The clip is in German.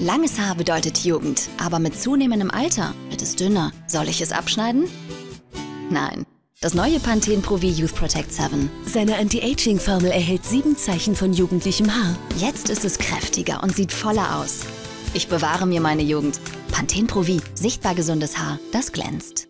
Langes Haar bedeutet Jugend, aber mit zunehmendem Alter wird es dünner. Soll ich es abschneiden? Nein. Das neue Pantene Pro V Youth Protect 7. Seine Anti-Aging-Formel erhält sieben Zeichen von jugendlichem Haar. Jetzt ist es kräftiger und sieht voller aus. Ich bewahre mir meine Jugend. Pantene Pro V, sichtbar gesundes Haar, das glänzt.